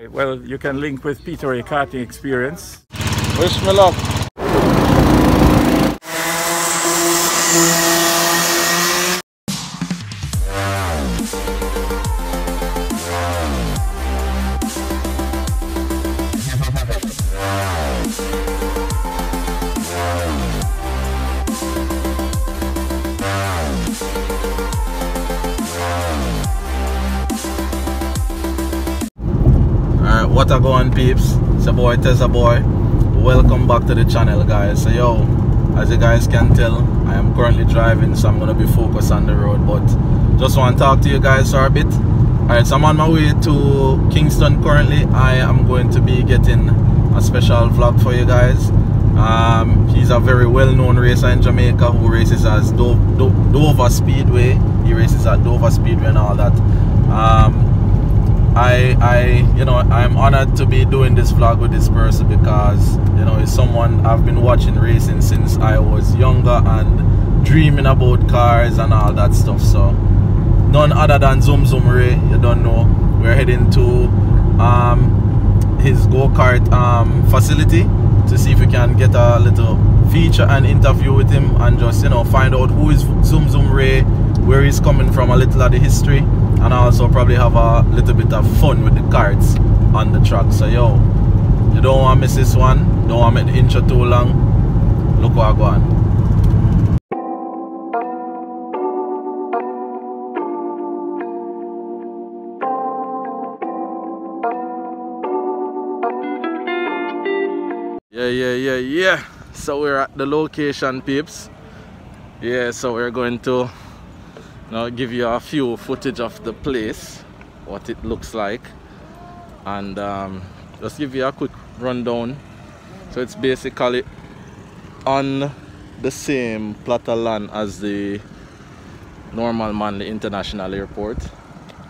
Well, you can link with Peter Rae karting experience. Wish me luck. Boy Boy. Welcome back to the channel guys. So yo, as you guys can tell, I am currently driving so I'm gonna be focused on the road but just want to talk to you guys for a bit. Alright, so I'm on my way to Kingston currently. I am going to be getting a special vlog for you guys. Um, he's a very well-known racer in Jamaica who races as Do Do Dover Speedway. He races at Dover Speedway and all that. Um, I, I, you know, I'm honored to be doing this vlog with this person because, you know, it's someone I've been watching racing since I was younger and dreaming about cars and all that stuff. So, none other than Zoom Zoom Rae, you don't know. We're heading to um, his go-kart um, facility to see if we can get a little feature and interview with him and just, you know, find out who is Zoom Zoom Rae, where he's coming from, a little of the history and also probably have a little bit of fun with the cards on the track. So yo, you don't want to miss this one. Don't want to make the intro too long. Look what I go on. Yeah, yeah, yeah, yeah. So we're at the location, peeps. Yeah, so we're going to now give you a few footage of the place what it looks like. And um, just give you a quick rundown. So it's basically on the same plot of land as the Norman Manley International Airport.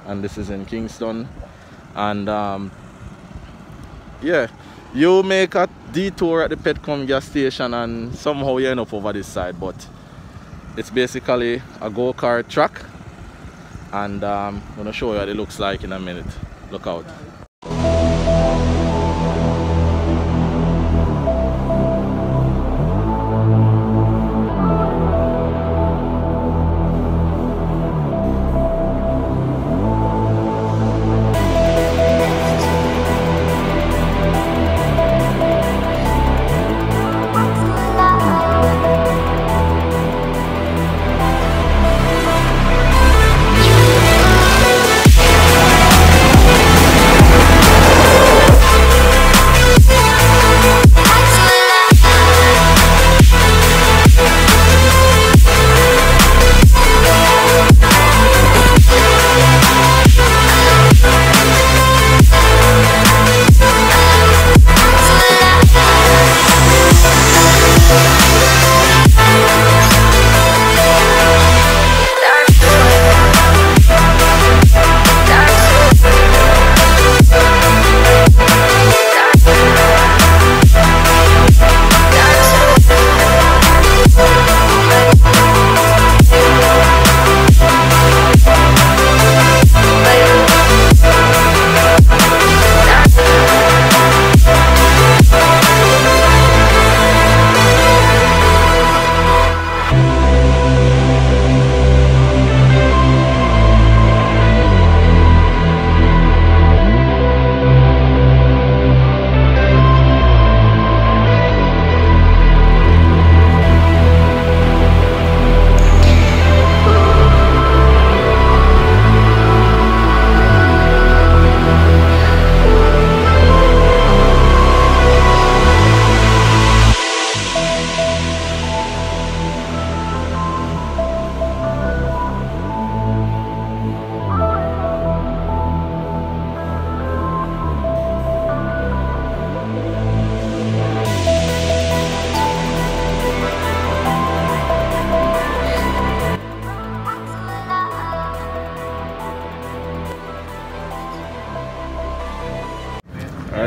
And this is in Kingston. And um, yeah you make a detour at the Petcom gas station and somehow you end up over this side but it's basically a go-kart track and um, I'm gonna show you what it looks like in a minute. Look out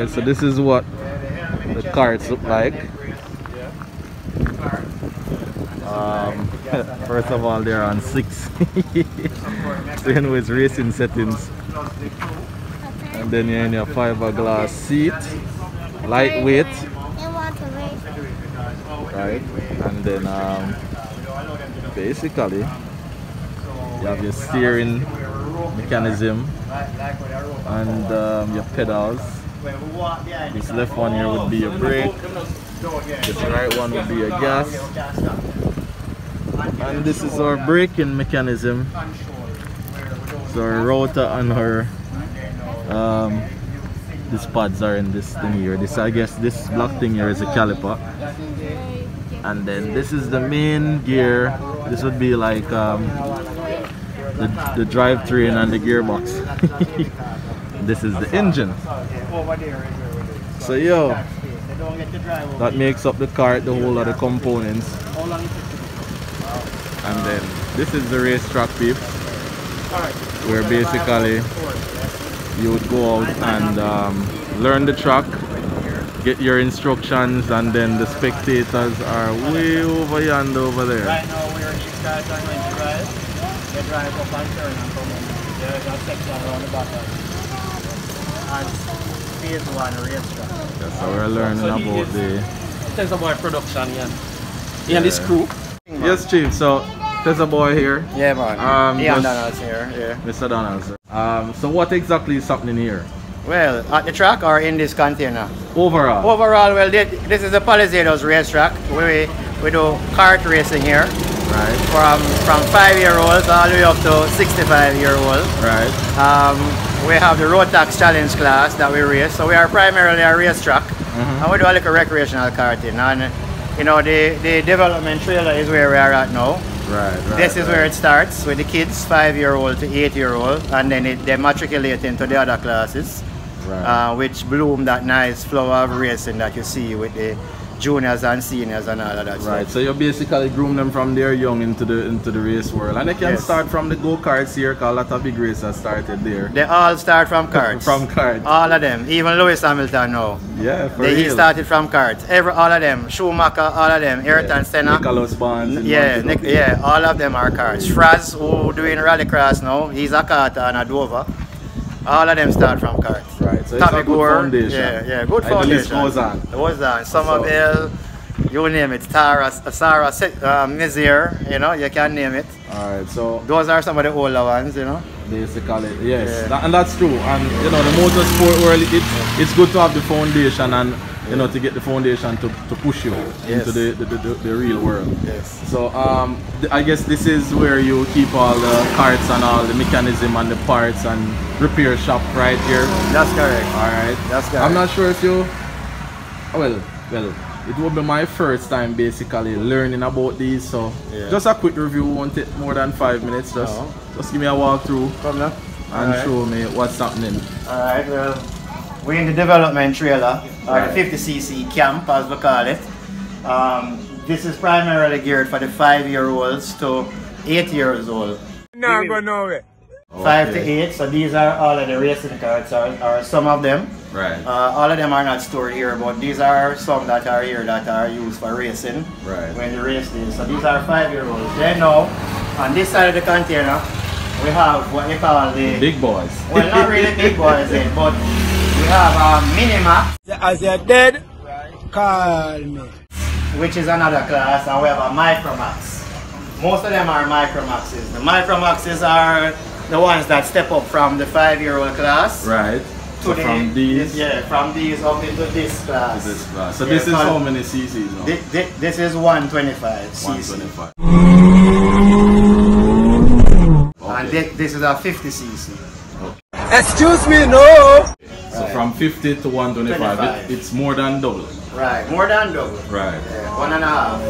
So this is what the carts look like. Um, first of all, they're on six. you know racing settings. And then you're in your fiberglass seat, lightweight, right? And then um, basically you have your steering mechanism and um, your pedals. This left one here would be a brake. This right one would be a gas. And this is our braking mechanism. So our rotor and her um, these pads are in this thing here. This I guess this black thing here is a caliper. And then this is the main gear. This would be like um, the, the drivetrain and the gearbox. this is the engine. So yo, that makes up the car, the whole of the components. And then this is the racetrack peeps, where basically you would go out and um, learn the track, get your instructions, and then the spectators are way over yonder over there. Right now we're in start on when you drive. Drive up and turn and come in. There's a section around the. And phase one racetrack. So we're learning So about the There's about production, yeah. Yeah, this crew. yes, chief. So there's a boy here, Yeah, man. Um, Ian just- Donald's here, yeah. Mr. Donaldson. Um, so what exactly is happening here? Well, at the track or in this container? Overall, Overall, well, thi- this is the Palisadoes racetrack. We, we do kart racing here right, from from five year olds all the way up to 65 year olds. right, Um, we have the Rotax Challenge class that we race. So we are primarily a racetrack, Mhm. and we do a little recreational karting. And you know, the the development trailer is where we are at now. right, right. this is right. where it starts with the kids, five-year-old to eight-year-old, and then it, they matriculate into the other classes, Right. uh, which bloom that nice flower of racing that you see with the juniors and seniors and all of that Right, stuff. so you basically groom them from their young into the into the race world, and they can Yes. start from the go karts here. Cause a lot of big races started there. They all start from karts. From karts. All of them, even Lewis Hamilton now. yeah, for They, he started from karts. Every all of them, Schumacher, all of them, Ayrton Senna. Nicholas Barnes. Yeah, Nick, yeah, all of them are karts. Fraz, who doing rallycross now, he's a karter and a Dover. All of them start from karts. Right, so it's a good Gore, foundation. Yeah, yeah, good And the list foundation. goes on. It goes on. Somerville, you name it. Tara, Sarah, uh, Mizier, you know, you can name it. All right, so Those are some of the older ones, you know. basically, yes, Yeah. That- and that's true. And you know, the motorsport world, it's it's good to have the foundation and you know to get the foundation to, to push you Yes. into the the, the, the real world. Yes. So um, I guess this is where you keep all the carts and all the mechanism and the parts and repair shop right here. That's correct. All right. That's I'm not sure if you. Well, well, it will be my first time basically learning about these. So Yeah. just a quick review won't take more than five minutes. Just Oh. just give me a walkthrough Come now. and Alright. show me what's happening. Alright, well, we're in the development trailer, or Right. the 50cc camp as we call it. Um, this is primarily geared for the five year olds to eight years old. Nah, go nowhere. Five to eight, so these are all of the racing cards, or, or some of them. Right. Uh, all of them are not stored here, but these are some that are here that are used for racing Right. when the race is. So these are five year olds. Then now, on this side of the container, we have what they call the Big boys. well, not really big boys yet, but we have um, a Minimax, As you're dead, call me. which is another class, and we have a Micromax. Most of them are Micromaxes. The Micromaxes are the ones that step up from the five-year-old class Right. So the, from these yeah, from these up into this to class. this class. So Yeah, this is how many CCs now? Thi- thi- This, is 125 cc, 125. and Okay. thi- this is a 50 cc. Excuse me, no. So from 50 to 125, 25. it, it's more than double. Right, more than double. Right. Yeah, one and a half.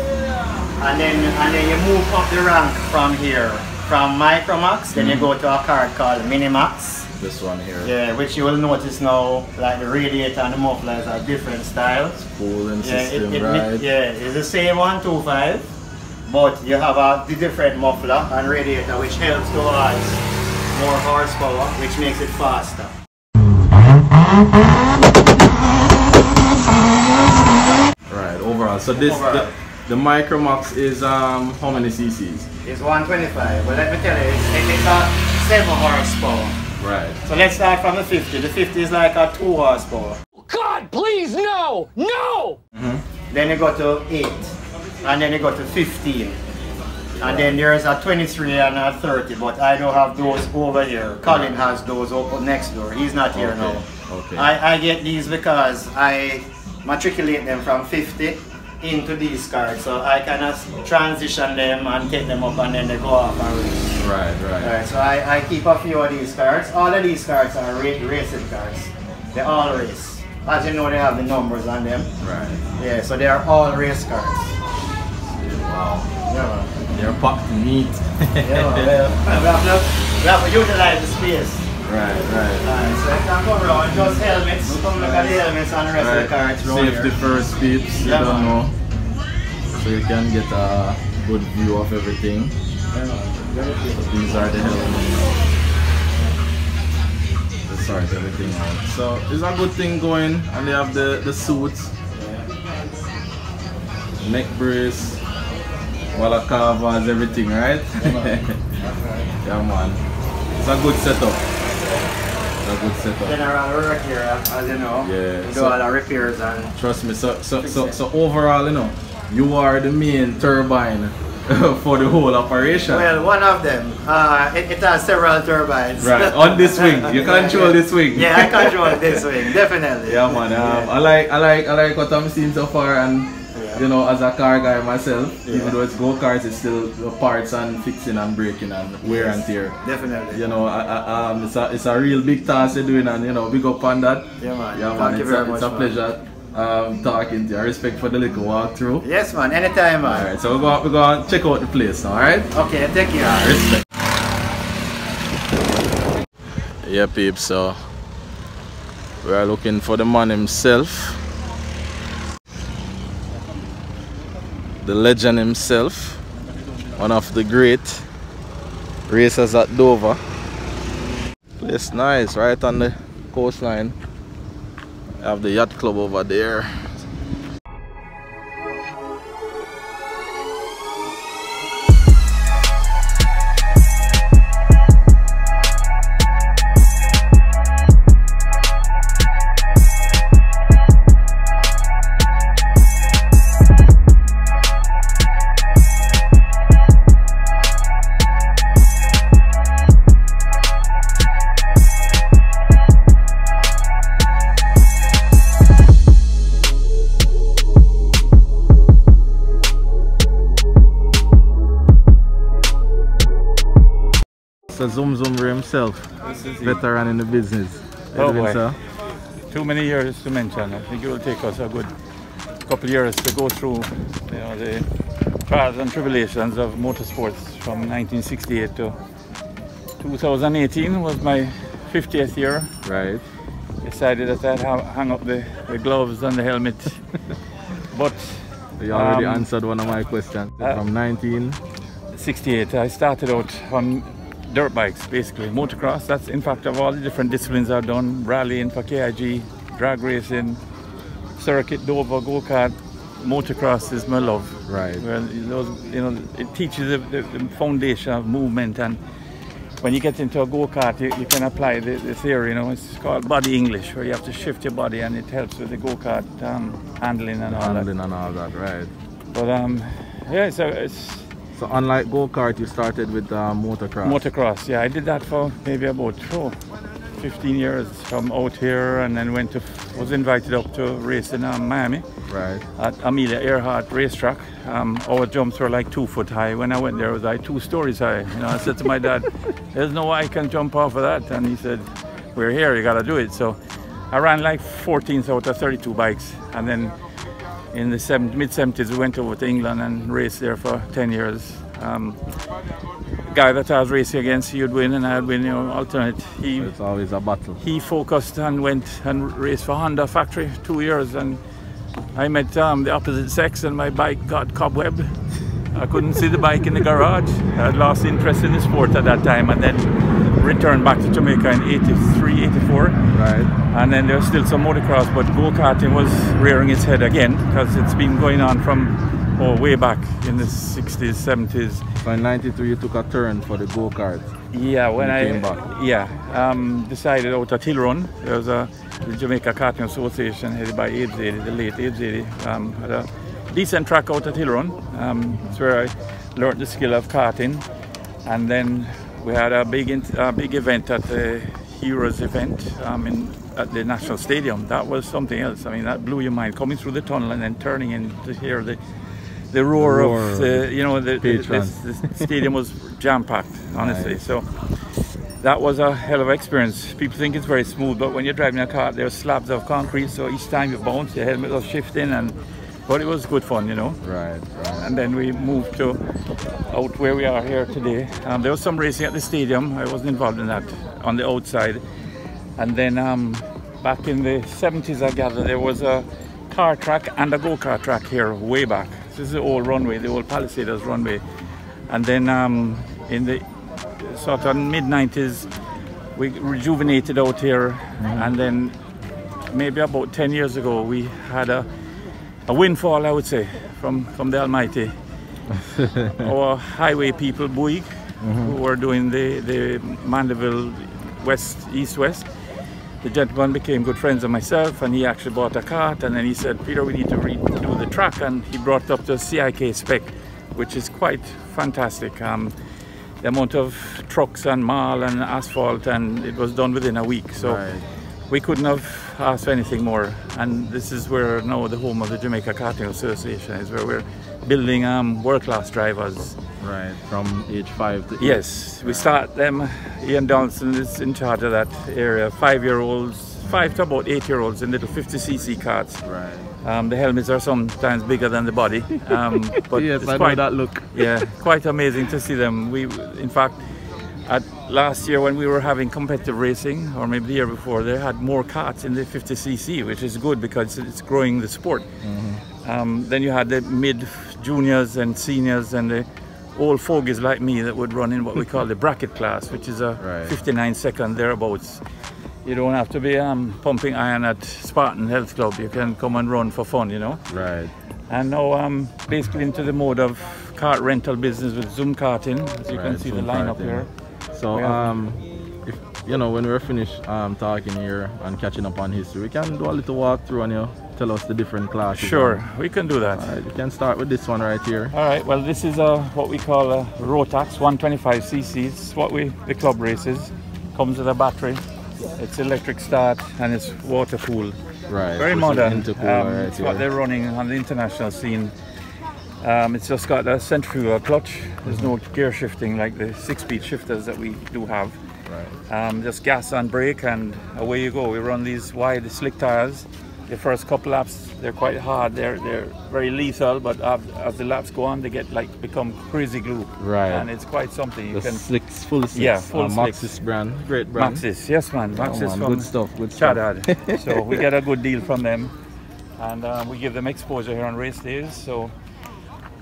And then and then you move up the rank from here. From Micromax, then you mm-hmm. go to a card called Minimax. This one here. Yeah, which you will notice now, like the radiator and the mufflers are different styles. Cooling Yeah, system, it, right? yeah, it's the same 125, but you have a different muffler and radiator, which helps towards more horsepower, which makes it faster. Right, overall. So this Overall. the, the Micromax is um how many CCs? It's 125, but let me tell you, it's, it is a 7 horsepower. Right. So let's start from the 50. The 50 is like a 2 horsepower. God, please, no! No! Then you go to 8. And then you go to 15. And then there's a 23 and a 30, but I don't have those over here. Colin has those up next door. He's not here Okay, now. okay. I, I get these because I matriculate them from 50 into these cards. So I kind of transition them and take them up and then they go off and race. Right, right. Alright, so I, I keep a few of these cards. All of these cards are ra- racing cards. They all race. As you know, they have the numbers on them. Right. Yeah, so they are all race cards. Wow. Yeah. They're packed neat. Yeah, man. we, have to, we have to utilize the space. right, right. Alright, so I can come around. Just helmets. Come look at the helmets and the rest of the cards around Safety here. first, peeps. You Yeah, don't man. know. So you can get a good view of everything. Yeah, cool. These are the helmets. Sort everything out. So it's a good thing going, and they have the the suits, neck brace, walla covers, everything, right? yeah, man. It's a good setup. It's a good setup. General work here, as you know. Yeah, We do so- all the repairs and Trust me. So so so so overall, you know, you are the main turbine for the whole operation. Well, one of them. Uh, it, it has several turbines. Right, on this wing. You control this wing. Yeah, I control this wing, definitely. Yeah, man. Um, I like, I like, I like what I'm seeing so far, and Yeah. you know, as a car guy myself, Yeah. even though it's go karts, it's still parts and fixing and breaking and wear and tear. Definitely. You know, I, I, um, it's a, it's a real big task you're doing, and you know, big up on that. Yeah, man. Yeah, Thank man. you It's very a, much, it's a man. pleasure um, talking to you. I respect for the little walkthrough. Yes, man. Anytime, All man. right, so we're going, we're going to check out the place. All right. Okay, take care. Respect. Yeah, peeps, so we are looking for the man himself. The legend himself. One of the great racers at Dover. Place nice, right on the coastline. Have the yacht club over there. Veteran in the business. Oh, boy. sir. Too many years to mention. I think it will take us a good couple years to go through, you know, the trials and tribulations of motorsports from 1968 to 2018 was my 50th year. Right. Decided that I'd ha- hang up the, the gloves and the helmet. but You already Um, answered one of my questions. uh, From 1968, I started out on dirt bikes, basically motocross. That's in fact of all the different disciplines I've done: rallying for KIG, drag racing, circuit, Dover, go kart. Motocross is my love. Right. Well, those, you know, it teaches the, the, the foundation of movement, and when you get into a go kart, you, you can apply the, the theory. You know, it's called body English, where you have to shift your body, and it helps with the go kart um, handling and all that. Handling and all that, right. But um, yeah, so it's So unlike go-kart, you started with uh, motocross. Motocross, yeah, I did that for maybe about oh, 15 years from out here, and then went to was invited up to race in um, Miami right. at Amelia Earhart Racetrack. Um, our jumps were like two foot high. When I went there, it was like two stories high. You know, I said to my dad, "There's no way I can jump off of that," and he said, "We're here. You got to do it." So I ran like 14th out of 32 bikes, and then in the mid 70s, we went over to England and raced there for 10 years. Um, guy that I was racing against, he would win, and I'd win. You know, alternate. He It's always a battle. he focused and went and raced for Honda factory two years and I met um, the opposite sex and my bike got cobwebbed. I couldn't see the bike in the garage. I had lost interest in the sport at that time and then returned back to Jamaica in 83, 84. Right. And then there's still some motocross, but go-karting was rearing its head again because it's been going on from Oh, way back in the 60s, 70s. So in 93 you took a turn for the go-kart. Yeah, when I came back. yeah um, decided out at Hill Run, there was a the Jamaica Karting Association headed by Abe Zadie, the late Abe Zadie, um, had a decent track out at Hill Run. Um, it's where I learned the skill of karting, and then we had a big a big event at the Heroes event um, in at the National Stadium. That was something else. I mean, that blew your mind coming through the tunnel and then turning in to hear the the roar, roar of the you know the, the, the, the stadium was jam packed honestly Nice. so that was a hell of an experience people think it's very smooth but when you're driving a car there's slabs of concrete so each time you bounce your helmet was shifting and but it was good fun you know Right, right. and then we moved to out where we are here today. Um, there was some racing at the stadium. I wasn't involved in that on the outside. And then um, back in the 70s, I gather there was a car track and a go-kart track here way back. This is the old runway, the old Palisadoes runway. And then um, in the sort of mid 90s, we rejuvenated out here. And then maybe about 10 years ago, we had a a windfall, I would say, from, from the Almighty. Our highway people, Bouygues, who were doing the, the Mandeville West, East West, the gentleman became good friends of myself and he actually bought a cart and then he said, Peter, we need to redo the track and he brought up the CIK spec, which is quite fantastic. Um, the amount of trucks and marl and asphalt and it was done within a week. So Right. We couldn't have asked for anything more. And this is where now the home of the Jamaica Karting Association is where we're building um, world-class drivers. Right, from age 5 to 8. Yes, we start them. Ian Donaldson is in charge of that area. Five-year-olds, five to about eight-year-olds in little 50cc carts. Right. Um, the helmets are sometimes bigger than the body, um, but yes, it's I know quite that look. yeah, quite amazing to see them. We, in fact, last year when we were having competitive racing, or maybe the year before, they had more carts in the 50cc, which is good because it's growing the sport. Um, then you had the mid juniors and seniors and the old fogies like me that would run in what we call the bracket class, which is a Right. 59 second thereabouts. You don't have to be um, pumping iron at Spartan Health Club. You can come and run for fun, you know. Right. And now I'm basically into the mode of cart rental business with Zoom Karting. As you can Right, see the Zoom lineup karting. here. So, um, if you know, when we're finished um, talking here and catching up on history, we can do a little walkthrough and you tell us the different classes. Sure, we can do that. Alright, we can start with this one right here. All right. Well, this is a what we call a Rotax 125cc. It's what we the club races. Comes with a battery. It's electric start and it's water cooled. Right. Very modern. Um, right it's what they're running on the international scene. Um, it's just got a centrifugal clutch. There's no gear shifting like the six-speed shifters that we do have. Right. Um, just gas and brake and away you go. We run these wide slick tires. The first couple laps they're quite hard. They're they're very lethal, but as, the laps go on, they get like become crazy glue. Right. And it's quite something. You The can slicks, full slicks. Yeah, full uh, slicks. Maxxis brand, great brand. Maxxis, yes man, Oh, man, from good stuff, good stuff. So we get a good deal from them, and uh, we give them exposure here on race days. So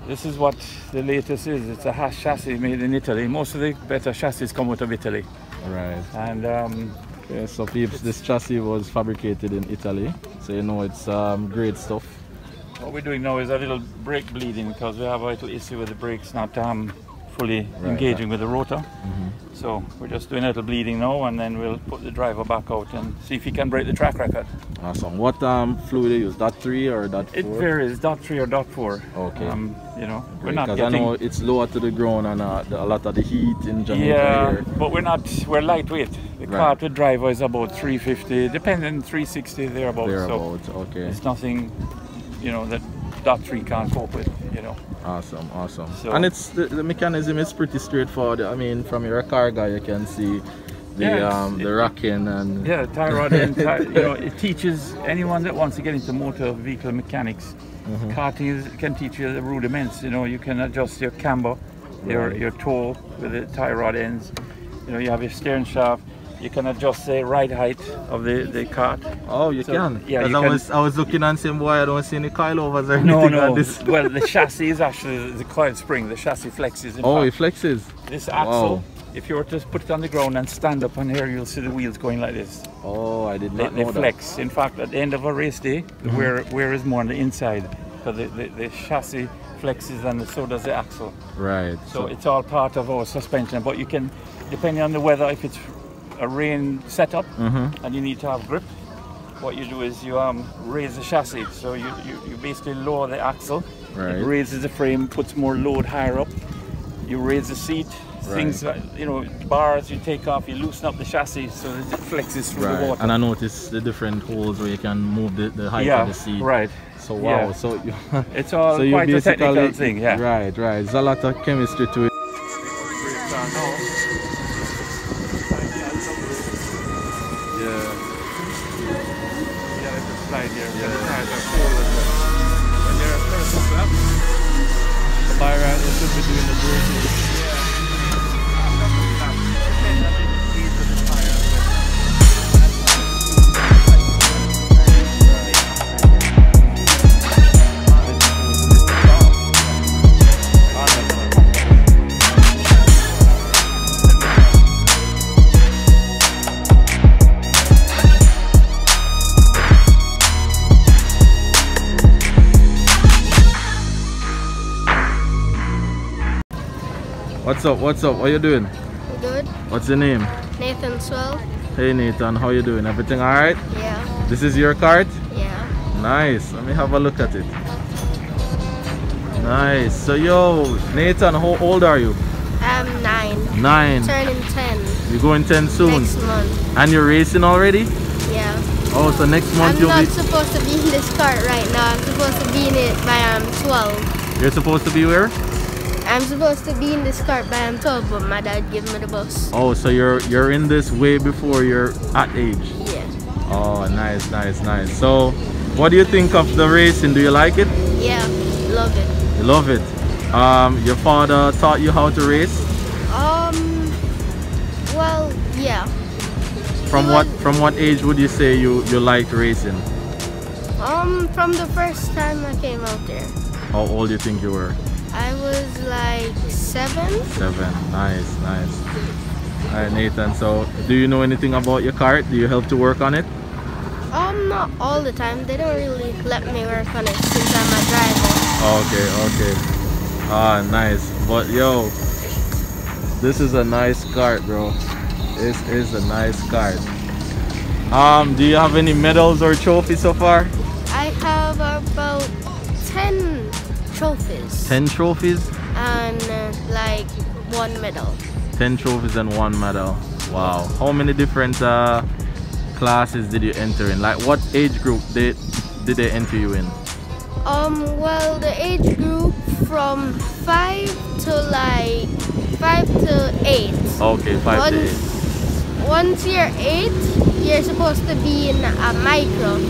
this is what the latest is. It's a hash chassis made in Italy. Most of the better chassis come out of Italy, Right. and um, Yeah, so peeps, this chassis was fabricated in Italy, so you know it's um, great stuff. what we're doing now is a little brake bleeding because we have a little issue with the brakes not um, fully Right, engaging with the rotor. Mm-hmm. So we're just doing a little bleeding now, and then we'll put the driver back out and see if he can break the track record. Awesome. What um, fluid you use? Dot three or dot four? It varies, dot three or dot four. Okay. Um, you know, we're not Because I know it's lower to the ground and uh, the- a lot of the heat in Jamaica Yeah, here. but we're not. We're lightweight. The Right. cart with driver is about 350, depending 360 thereabouts. So Thereabouts, okay. it's nothing, you know, that dot tree can't cope with. You know. Awesome, awesome. So- and it's the, the mechanism is pretty straightforward. I mean, from your car guy, you can see the Yeah, um, the it- rocking and Yeah, tie rod and tie, you know, it teaches anyone that wants to get into motor vehicle mechanics. Mm-hmm. Karting is, can teach you the rudiments. You know, you can adjust your camber, your Right. your toe with the tie rod ends. You know, you have your steering shaft. You can adjust the ride height of the the cart. Oh, you So, can. Yeah, you I can- was I was looking and saying, boy, I don't see any coilovers or No, anything no. like this. well, the chassis is actually the coil spring. The chassis flexes. In oh, fact. it flexes. this axle. wow. If you were to put it on the ground and stand up on here, you'll see the wheels going like this. Oh, I did not they know Mm-hmm. flex. In fact, at the end of a race day, the wear, wear is more on the inside. So the, the, the chassis flexes and so does the axle. Right. So it's all part of our suspension. But you can, depending on the weather, if it's a rain setup Mhm. and you need to have grip, what you do is you um, raise the chassis. So you, you, you basically lower the axle. Right. It raises the frame, puts more load higher up. You raise the seat. Things, like, you know, bars you take off, you loosen up the chassis so it flexes through the Right. water. And I noticed the different holes where you can move the, the height yeah, of the seat. right. So wow. Yeah. So you It's all so quite a technical thing, yeah. Right, right. There's a lot of chemistry to it. Up? What's up? What you doing? Good. What's your name? Nathan Swell. Hey Nathan, how you doing? Everything alright? Yeah. This is your cart? Yeah. Nice. Let me have a look at it. Nice. So yo, Nathan, how old are you? I'm nine. Nine. Turning ten You're going 10 soon. next month. And you're racing already? Yeah. Oh, so next month I'm you'll not supposed to be in this cart right now. I'm supposed to be in it by I'm 12. you're supposed to be where? I'm supposed to be in this cart by I'm 12, but my dad gave me the bus. Oh, so you're you're in this way before you're at age. Yeah. Oh, nice, nice, nice. So, what do you think of the racing? Do you like it? Yeah. Love it. You love it. Um, your father taught you how to race. Um. Well, yeah. From what from what age would you say you you liked racing? Um. From the first time I came out there, How old do you think you were? I was like seven. Seven. Nice, nice. All right, Nathan. So, do you know anything about your cart? Do you help to work on it? Um, not all the time. They don't really let me work on it since I'm a driver. Okay, okay. Ah, nice. But yo, this is a nice cart, bro. This is a nice cart. Um, do you have any medals or trophies so far? I have about 10 trophies 10 trophies? and uh, like one medal. 10 trophies and one medal. Wow. How many different uh, classes did you enter in? Like what age group did did they enter you in? Um, well, the age group from 5 to like 5 to 8. Okay, 5 to 8. once you're 8, you're supposed to be in a micro.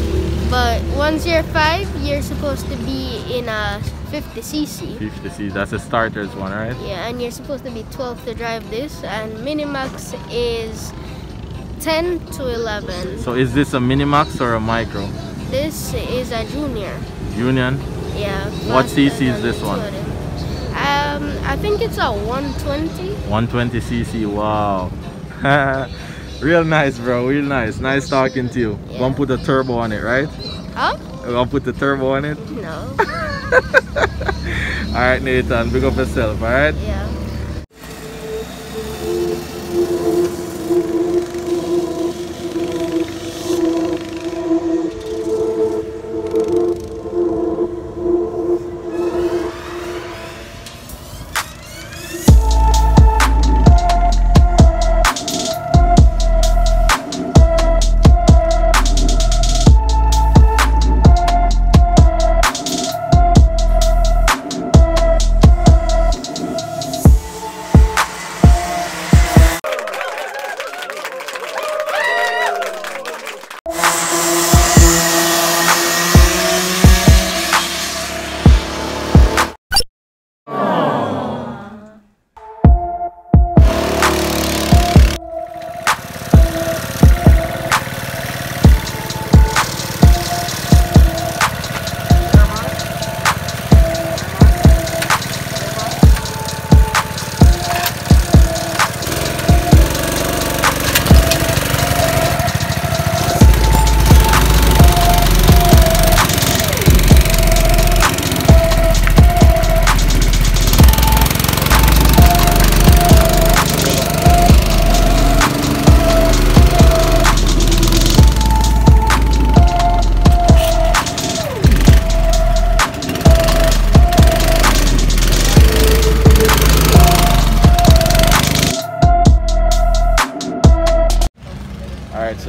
But once you're 5, you're supposed to be in a 50cc. 50 C. That's a starters one, right? Yeah, and you're supposed to be 12 to drive this, and Minimax is 10 to 11. So is this a minimax or a micro? This is a junior. Union? Yeah. What CC is this one? two of them. Um, I think it's a 120. 120 cc. Wow. Real nice, bro. Real nice. Nice talking to you. Yeah. Gonna put a turbo on it, right? Huh? Gonna put the turbo on it. No. All right, Nathan. Big up yourself. All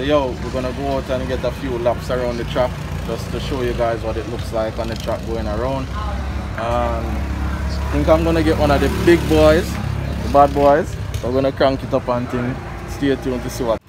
right. yeah. gonna go out and get a few laps around the track just to show you guys what it looks like on the track going around. Um, I think I'm gonna get one of the big boys, the bad boys. We're gonna crank it up and thing. Stay tuned to see what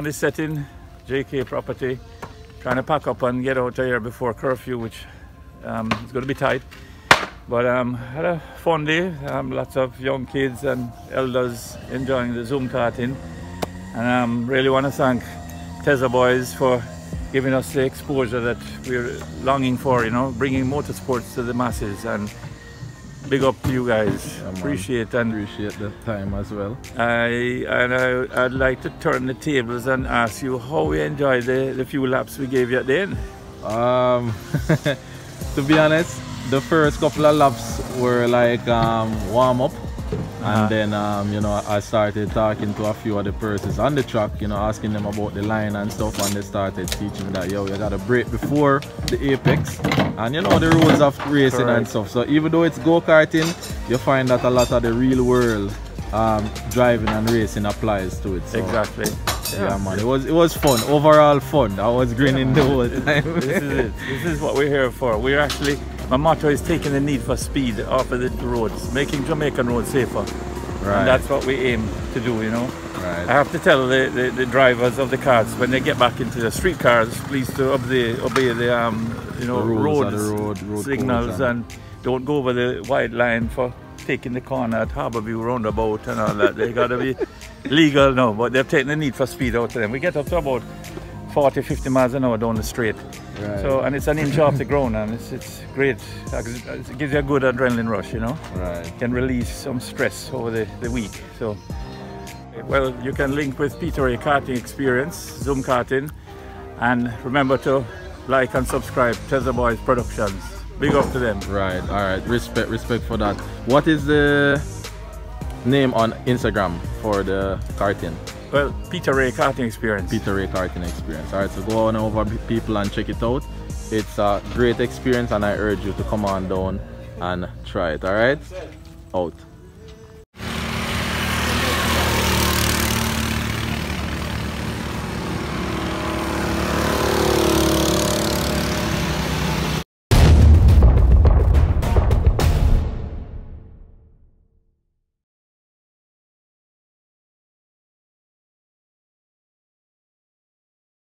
sun is setting, JK property, trying to pack up and get out of here before curfew, which um, is going to be tight. But um, had a fun day. Um, lots of young kids and elders enjoying the Zoom karting, and I um, really want to thank Tezzaboys for giving us the exposure that we're longing for. You know, bringing motorsports to the masses and big up to you guys. Yeah. Appreciate and appreciate the time as well. I and I, I'd like to turn the tables and ask you how you enjoyed the, the few laps we gave you at the end. Um, to be honest, the first couple of laps were like um, warm up. Uh-huh. And then, um, you know, I started talking to a few of the persons on the track, you know, asking them about the line and stuff. And they started teaching me that, yo, you got to brake before the apex. And, you know, the rules of racing and stuff. So even though it's go-karting, you find that a lot of the real world um, driving and racing applies to it. So, Exactly. Yeah, man, it was it was fun. Overall fun. I was grinning the whole time. this is it. This is what we're here for. We're actually, my motto is taking the need for speed off of the roads, making Jamaican roads safer. Right. And that's what we aim to do, you know. Right. I have to tell the, the, the drivers of the cars when they get back into the street cars, please to obey, obey the um, you know The rules of roads, road- road signals codes and don't go over the white line for taking the corner at Harborview roundabout and all that. They gotta be legal now, but they're taking the need for speed out of them. We get up to about 40, 50 miles an hour down the straight. Right. So and it's an inch off the ground and it's it's great. It gives you a good adrenaline rush, you know right. can release some stress over the, the week. So, well, you can link with Peter Rae Karting Experience, Zoom Karting, and remember to like and subscribe Tezzaboys Productions. Big up to them. Right. All right. Respect. Respect for that. What is the name on Instagram for the karting? Well, Peter Rae Karting Experience. Peter Rae Karting Experience. All right. So go on over people and check it out. It's a great experience, and I urge you to come on down and try it. All right. Out.